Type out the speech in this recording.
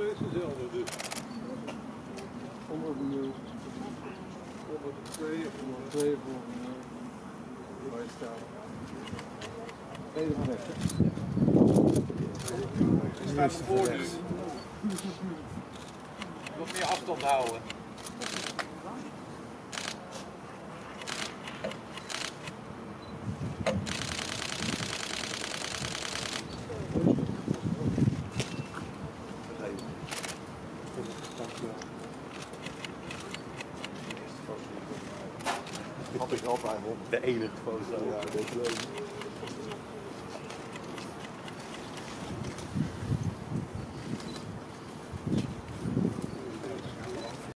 steeds dezelfde dus. Onder de nul. Onder de twee. Onder de twee volgende nul. Waar staat. Tweede van rechts. Die staat ervoor nu. Wat meer afstand houden. Had ik op. De enige foto. Ja.